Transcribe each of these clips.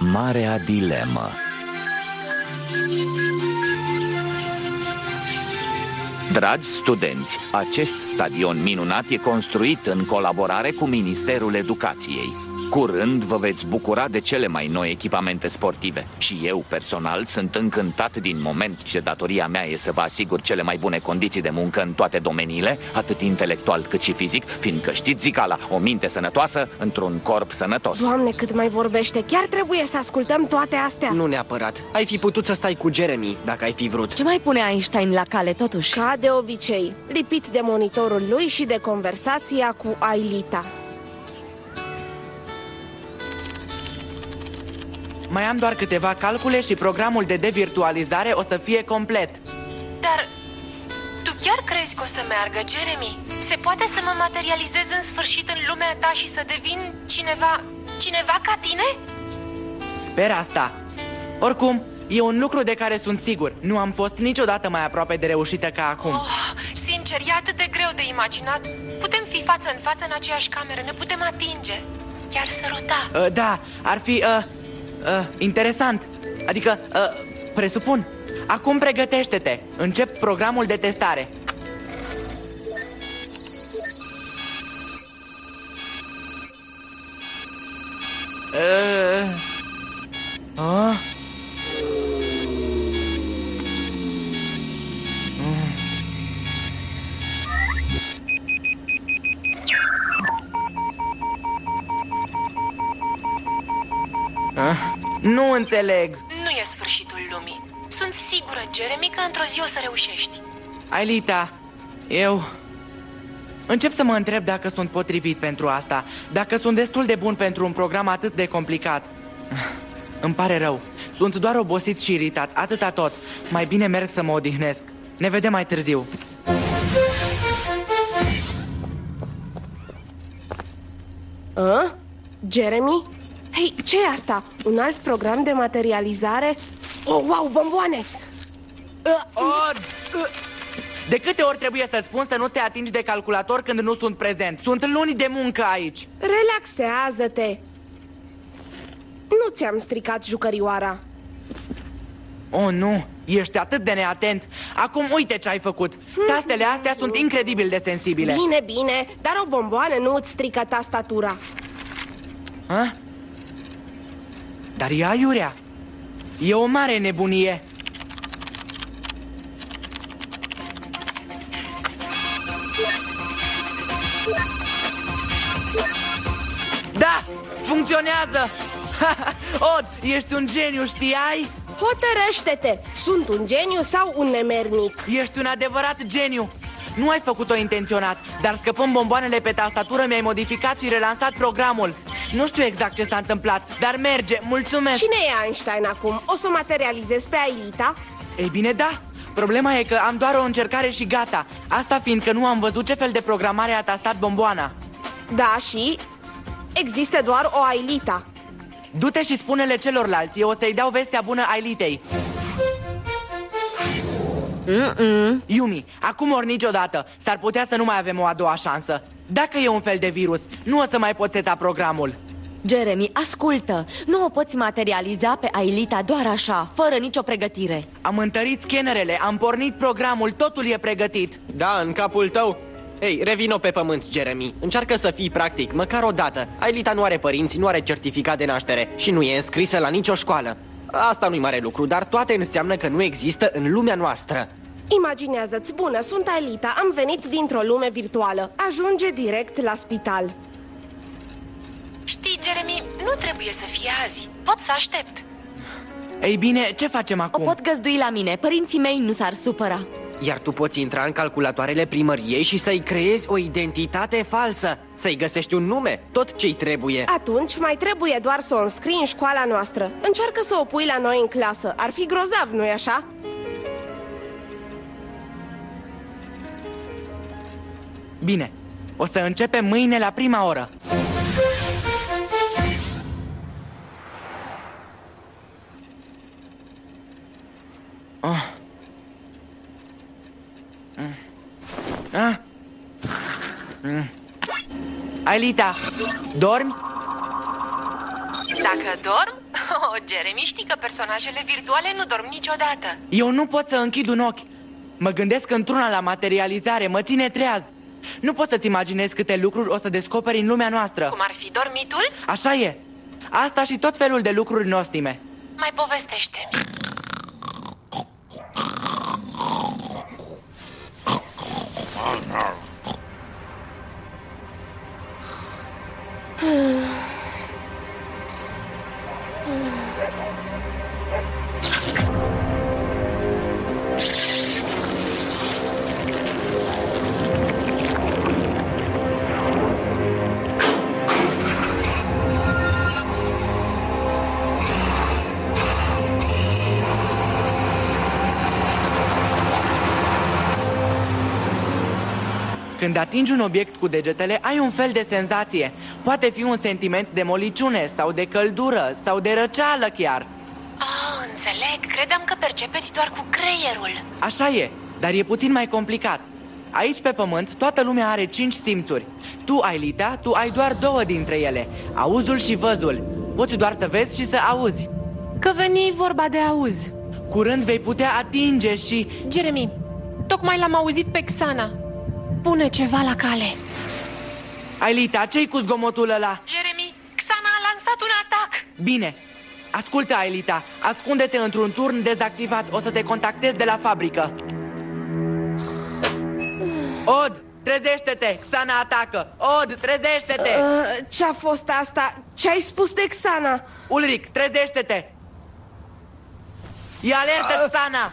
Marea dilemă. Dragi studenți, acest stadion minunat e construit în colaborare cu Ministerul Educației Curând vă veți bucura de cele mai noi echipamente sportive. Și eu, personal, sunt încântat din moment ce datoria mea e să vă asigur cele mai bune condiții de muncă în toate domeniile Atât intelectual cât și fizic Fiindcă știți zicala, o minte sănătoasă într-un corp sănătos. Doamne, cât mai vorbește, chiar trebuie să ascultăm toate astea. Nu neapărat, ai fi putut să stai cu Jeremy, dacă ai fi vrut. Ce mai pune Einstein la cale, totuși? Ca de obicei, lipit de monitorul lui și de conversația cu Ailita Mai am doar câteva calcule și programul de devirtualizare o să fie complet. Dar tu chiar crezi că o să meargă, Jeremy? Se poate să mă materializez în sfârșit în lumea ta și să devin cineva... cineva ca tine? Sper asta. Oricum, e un lucru de care sunt sigur. Nu am fost niciodată mai aproape de reușită ca acum. Oh, Sincer, e atât de greu de imaginat. Putem fi față în față în aceeași cameră Ne putem atinge. Chiar săruta uh, Da, ar fi... Uh, uh, interesant. Adică, uh, presupun. Acum pregătește-te. Încep programul de testare. Înțeleg. Nu e sfârșitul lumii. Sunt sigură, Jeremy, că într-o zi o să reușești. Ailita, eu... Încep să mă întreb dacă sunt potrivit pentru asta Dacă sunt destul de bun pentru un program atât de complicat. Îmi pare rău. Sunt doar obosit și iritat, atâta tot. Mai bine merg să mă odihnesc. Ne vedem mai târziu. A? Jeremy? Hei, ce e asta? Un alt program de materializare? Oh, wow, bomboane! Uh, oh, uh. De câte ori trebuie să-ți spun să nu te atingi de calculator când nu sunt prezent? Sunt luni de muncă aici Relaxează-te Nu ți-am stricat jucărioara Oh, nu, ești atât de neatent Acum uite ce ai făcut Tastele astea sunt incredibil de sensibile Bine, bine, dar o bomboană nu îți strică tastatura Ha? Dar e aiurea E o mare nebunie Da! Funcționează! Od, ești un geniu, știai? Hotărăște-te! Sunt un geniu sau un nemernic? Ești un adevărat geniu! Nu ai făcut-o intenționat, dar scăpând bomboanele pe tastatură mi-ai modificat și relansat programul. Nu știu exact ce s-a întâmplat, dar merge, mulțumesc. Cine e Einstein acum? O să materializez pe Ailita? Ei bine, da. Problema e că am doar o încercare și gata. Asta fiindcă nu am văzut ce fel de programare a tastat bomboana. Da, și există doar o Ailita Du-te și spune-le celorlalți. Eu o să-i dau vestea bună Ailitei Mm-mm. Yumi, acum ori niciodată S-ar putea să nu mai avem o a doua șansă. Dacă e un fel de virus, nu o să mai poți seta programul. Jeremy, ascultă! Nu o poți materializa pe Ailita doar așa, fără nicio pregătire. Am întărit scanerele, am pornit programul, totul e pregătit. Da, în capul tău. Ei, revino pe pământ, Jeremy. Încearcă să fii practic, măcar o dată Ailita nu are părinți, nu are certificat de naștere Și nu e înscrisă la nicio școală. Asta nu-i mare lucru, dar toate înseamnă că nu există în lumea noastră Imaginează-ți, bună, sunt Ailita, am venit dintr-o lume virtuală. Ajunge direct la spital. Știi, Jeremy, nu trebuie să fie azi. Pot să aștept. Ei bine, ce facem O acum? pot găzdui la mine, părinții mei nu s-ar supăra. Iar tu poți intra în calculatoarele primăriei și să-i creezi o identitate falsă Să-i găsești un nume, tot ce-i trebuie. Atunci mai trebuie doar să o înscrii în școala noastră. Încearcă să o pui la noi în clasă. Ar fi grozav, nu-i așa? Bine, o să începem mâine la prima oră Oh. Mm. Ah. Mm. Ailita, dormi? Dacă dorm, Oh, Jeremy, știi că personajele virtuale nu dorm niciodată. Eu nu pot să închid un ochi. Mă gândesc într-una la materializare, mă ține treaz. Nu pot să-ți imaginezi câte lucruri o să descoperi în lumea noastră. Cum ar fi dormitul? Așa e. Asta și tot felul de lucruri nostime. Mai povestește-mi. Când atingi un obiect cu degetele, ai un fel de senzație. Poate fi un sentiment de moliciune sau de căldură sau de răceală chiar. Oh, înțeleg. Credeam că percepeți doar cu creierul. Așa e, dar e puțin mai complicat. Aici pe pământ toată lumea are cinci simțuri. Tu, Ailita, tu ai doar două dintre ele, auzul și văzul. Poți doar să vezi și să auzi. Că veni vorba de auz. Curând vei putea atinge și... Jeremy, tocmai l-am auzit pe Xana. Pune ceva la cale. Ailita, ce-i cu zgomotul ăla? Jeremy, Xana a lansat un atac. Bine, ascultă, Ailita, ascunde-te într-un turn dezactivat, o să te contactez de la fabrică. Od, trezește-te, Xana atacă! Od, trezește-te! Uh, ce-a fost asta? Ce-ai spus de Xana? Ulric, trezește-te! E alertă, Xana!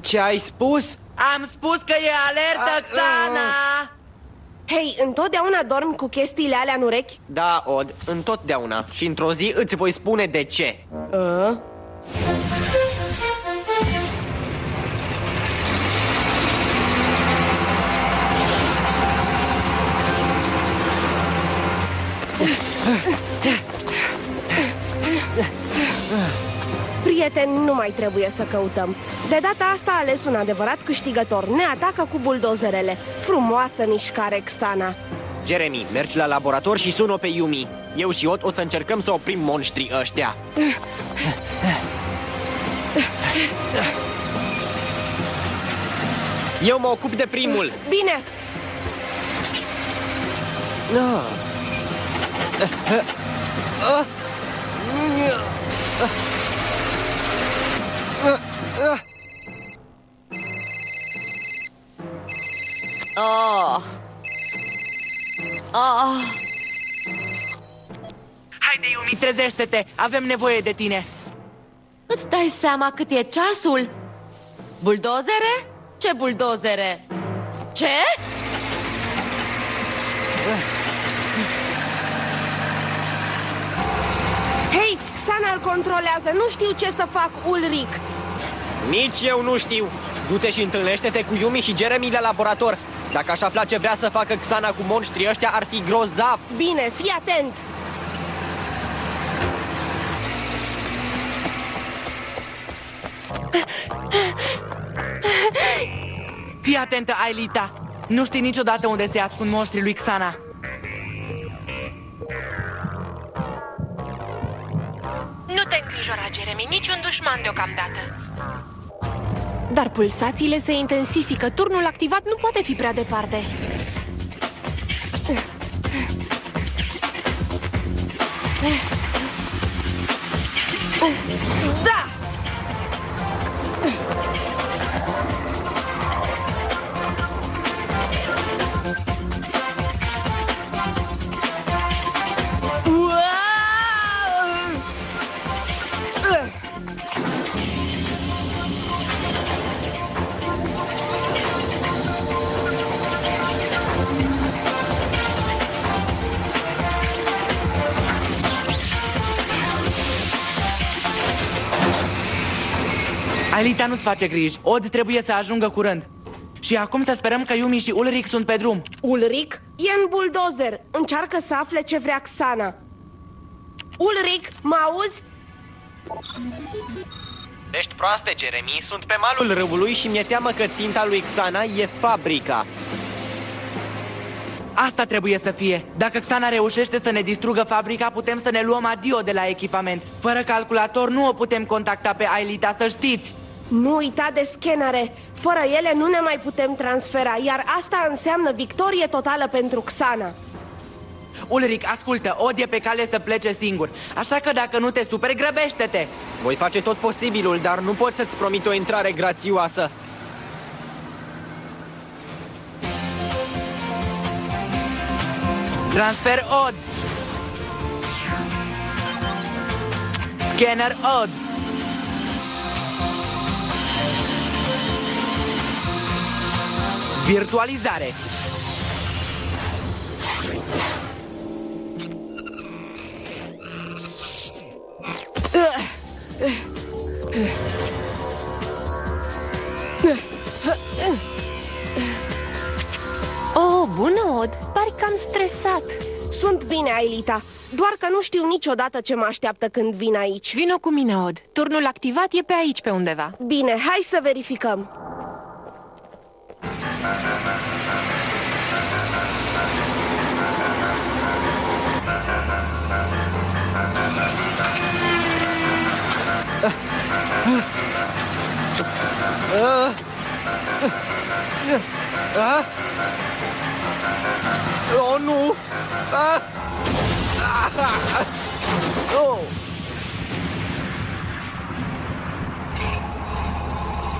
Ce ai spus? Am spus că e alertă, Xana! Hei, întotdeauna dormi cu chestiile alea în urechi? Da, Od, întotdeauna. Și într-o zi îți voi spune de ce. Uh? Prieteni, nu mai trebuie să căutăm. De data asta a ales un adevărat câștigător. Ne atacă cu buldozerele. Frumoasă mișcare, Xana. Jeremy, mergi la laborator și sună pe Yumi. Eu și Ot o să încercăm să oprim monștrii ăștia. Eu mă ocup de primul. Bine, Oh. Oh. Haide, Yumi, trezește-te! Avem nevoie de tine! Îți dai seama cât e ceasul? Buldozere? Ce buldozere? Ce? hei, Xana îl controlează. Nu știu ce să fac, Ulric. Nici eu nu știu. Du-te și întâlnește-te cu Yumi și Jeremy la laborator. Dacă aș afla ce vrea să facă Xana cu monștrii ăștia, ar fi grozav. Bine, fii atent. Fii atentă, Ailita! Nu știi niciodată unde se ascund monștrii lui Xana. Nu te îngrijora, Jeremy, niciun dușman deocamdată. Dar pulsațiile se intensifică. Turnul activat nu poate fi prea departe. Da! Ailita nu-ți face griji. Od trebuie să ajungă curând. Și acum să sperăm că Yumi și Ulrich sunt pe drum. Ulric e în buldozer. Încearcă să afle ce vrea Xana. Ulric, mă auzi? Ești proaste, Jeremy. Sunt pe malul râului și mi-e teamă că ținta lui Xana e fabrica. Asta trebuie să fie. Dacă Xana reușește să ne distrugă fabrica, putem să ne luăm adio de la echipament. Fără calculator nu o putem contacta pe Ailita, să știți. Nu uita de scanere. Fără ele nu ne mai putem transfera, iar asta înseamnă victorie totală pentru Xana. Ulric, ascultă, Od e pe cale să plece singur. Așa că dacă nu te superi, grăbește-te. Voi face tot posibilul, dar nu pot să-ți promit o intrare grațioasă. Transfer Od. Scanner Od. Virtualizare. Oh, bună, Od! Pari cam stresat. Sunt bine, Ailita. Doar că nu știu niciodată ce mă așteaptă când vin aici. Vino cu mine, Od. Turnul activat e pe aici, pe undeva. Bine, hai să verificăm. Oh, nu! Ah! Ah! Oh!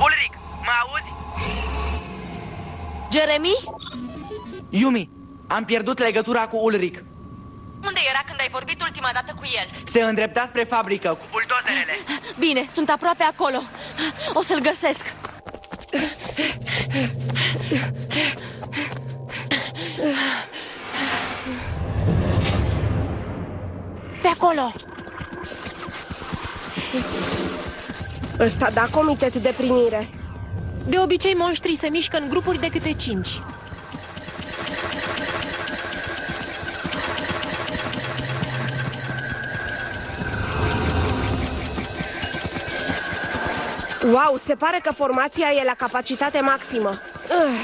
Ulric, mă auzi? Jeremy? Yumi, am pierdut legătura cu Ulric. Unde era când ai vorbit ultima dată cu el? Se îndrepta spre fabrică cu buldozerele. Bine, sunt aproape acolo. O să-l găsesc. Pe acolo! Ăsta da comitet de primire. De obicei, monștrii se mișcă în grupuri de câte cinci. Wow, se pare că formația e la capacitate maximă. Uh,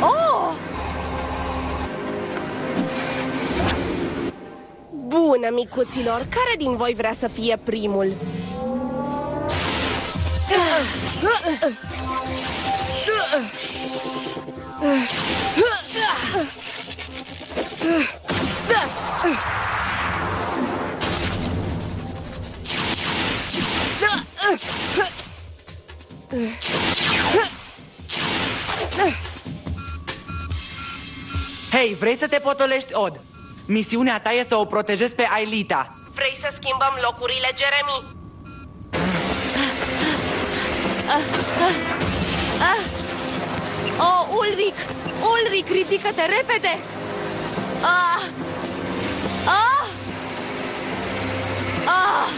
Oh! Bună, micuților! Care din voi vrea să fie primul? Hei, vrei să te potolești, Od? Misiunea ta e să o protejezi pe Ailita. Vrei să schimbăm locurile, Jeremy? Oh, Ulric! Ulric, ridică-te repede! Ah! Ah! Ah!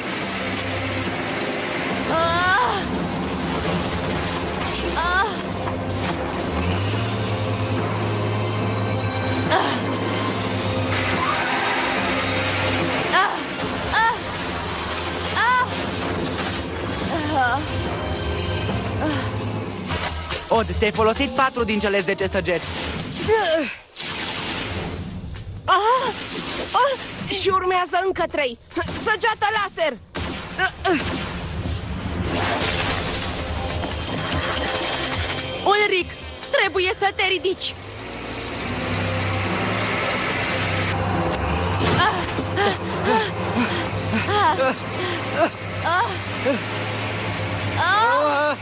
Ah! Ah! Ah! Od, te-ai folosit patru din cele 10 săgeți. Ah! Ah! Și urmează încă trei. Săgeată laser! Ulric, trebuie să te ridici! Ah!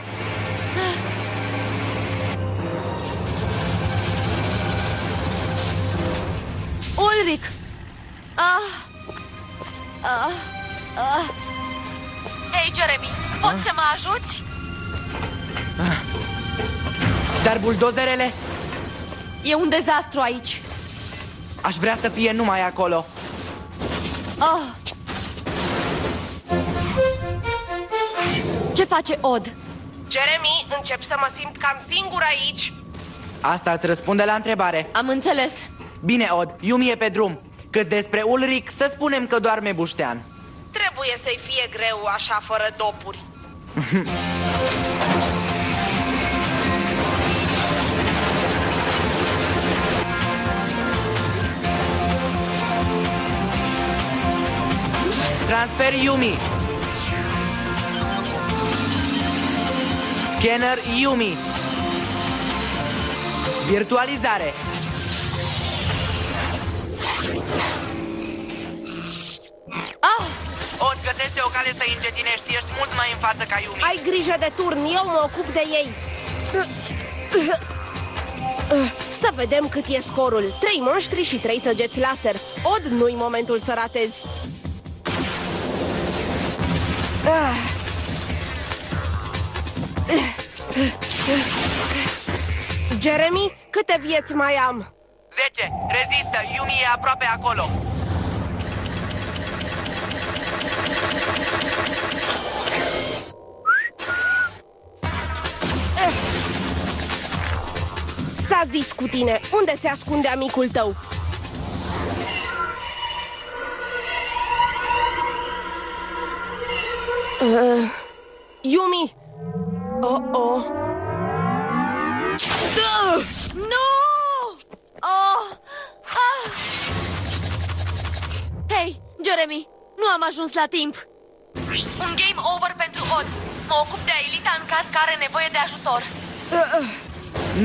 Ulric! Ah! Ah! Ah! Hei, Jeremy, poți să mă ajuți? Dar buldozerele? E un dezastru aici. Aș vrea să fie numai acolo. Ah! Ce face Od? Jeremy, încep să mă simt cam singur aici. Asta îți răspunde la întrebare. Am înțeles. Bine, Od, Yumi e pe drum. Cât despre Ulric, să spunem că doarme buștean. Trebuie să-i fie greu așa fără dopuri. Transfer Yumi. Scanner Yumi. Virtualizare. Ah! Ot, găsește o cale să încetinești, ești mult mai în față ca Yumi. Ai grijă de turn, eu mă ocup de ei. Să vedem cât e scorul. Trei monștri și trei săgeți laser. Od, nu-i momentul să ratezi. Ah. Jeremy, câte vieți mai am? 10. Rezistă, Yumi e aproape acolo. S-a zis cu tine. Unde se ascunde amicul tău? Uh, Yumi! Am ajuns la timp. Un game over pentru Od. Mă ocup de Aelita în caz că are nevoie de ajutor.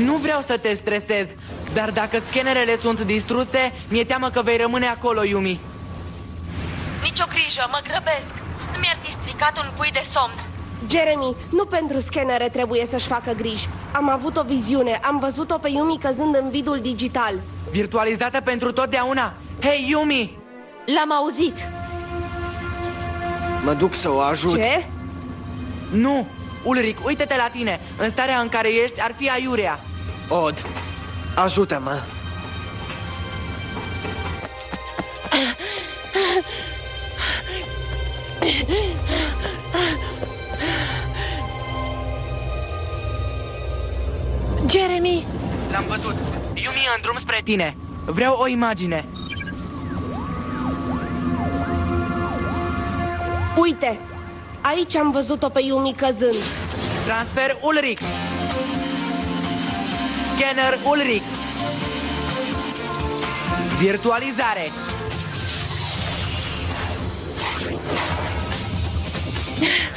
Nu vreau să te stresez, dar dacă scanerele sunt distruse, mi-e teamă că vei rămâne acolo, Yumi. Nici o grijă, mă grăbesc. Nu mi-ar fi stricat un pui de somn. Jeremy, nu pentru scanere trebuie să-și facă griji. Am avut o viziune, am văzut-o pe Yumi căzând în vidul digital. Virtualizată pentru totdeauna. Hei, Yumi! L-am auzit. Mă duc să o ajut. Ce? Nu! Ulric, uite-te la tine. În starea în care ești, ar fi aiurea. Od, ajută-mă. Jeremy, L-am văzut. Yumi e în drum spre tine. Vreau o imagine. Uite, aici am văzut-o pe Yumi căzând. Transfer Ulric. Scanner Ulric. Virtualizare.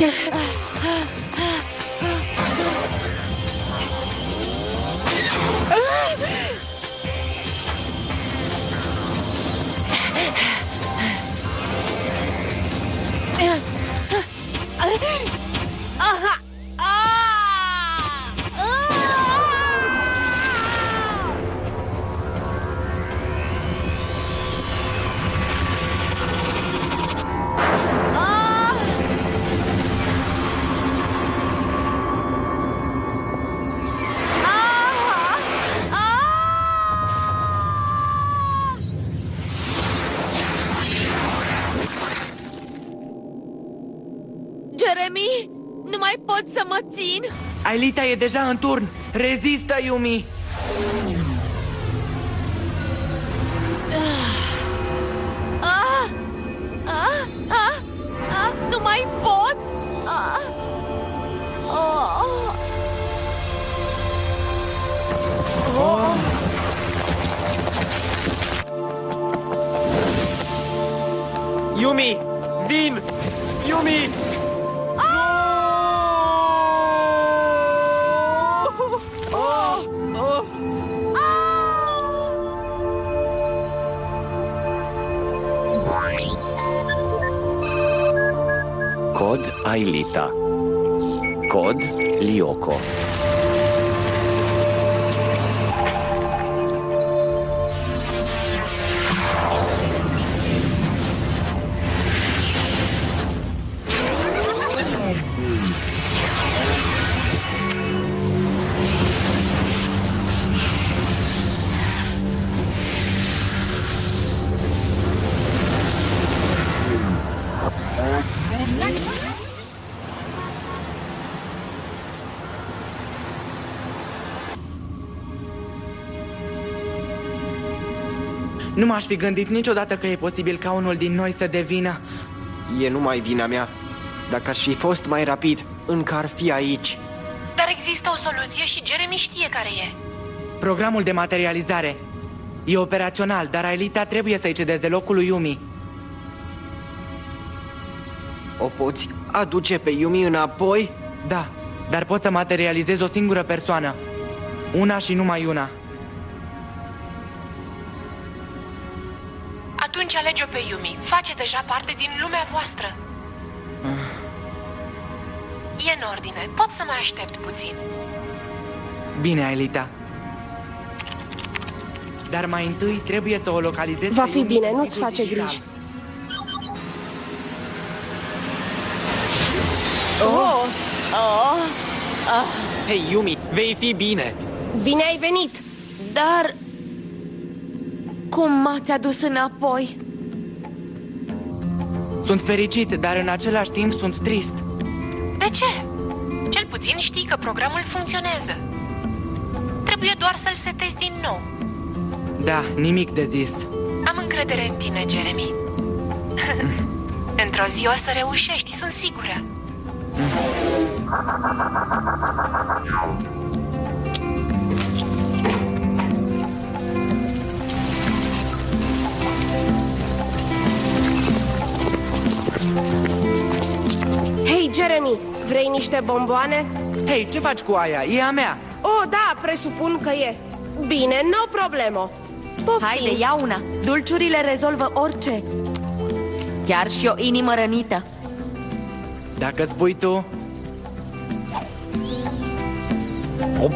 yeah Jeremy, nu mai pot să mă țin? Ailita e deja în turn. Rezistă, Yumi. Ah! Ah! Ah! Ah! Nu mai pot! Ah! Oh! Yumi, vin! Yumi! Kod Ailita. Kod Lioko. Nu m-aș fi gândit niciodată că e posibil ca unul din noi să devină... E numai vina mea. Dacă aș fi fost mai rapid, încă ar fi aici. Dar există o soluție și Jeremy știe care e. Programul de materializare. E operațional, dar Aelita trebuie să-i cedeze locul lui Yumi. O poți aduce pe Yumi înapoi? Da, dar pot să materializez o singură persoană. Una și numai una. Atunci alege-o pe Yumi. Face deja parte din lumea voastră. E în ordine. Pot să mai aștept puțin. Bine, Aelita. Dar mai întâi trebuie să o localizez Va pe fi Yumi bine, în nu-ți vidul face digital. griji. Oh, Hei, Yumi, vei fi bine. bine ai venit! Dar... Cum m-ați adus înapoi? Sunt fericit, dar în același timp sunt trist. De ce? Cel puțin știi că programul funcționează. Trebuie doar să-l setezi din nou. Da, nimic de zis. Am încredere în tine, Jeremy. Într-o zi o să reușești, sunt sigură. Jeremy, vrei niște bomboane? Hei, ce faci cu aia? E a mea. Oh, da, presupun că e. Bine, no problemo. Poftim. Haide, ia una. Dulciurile rezolvă orice. Chiar și o inimă rănită. Dacă spui tu... Op.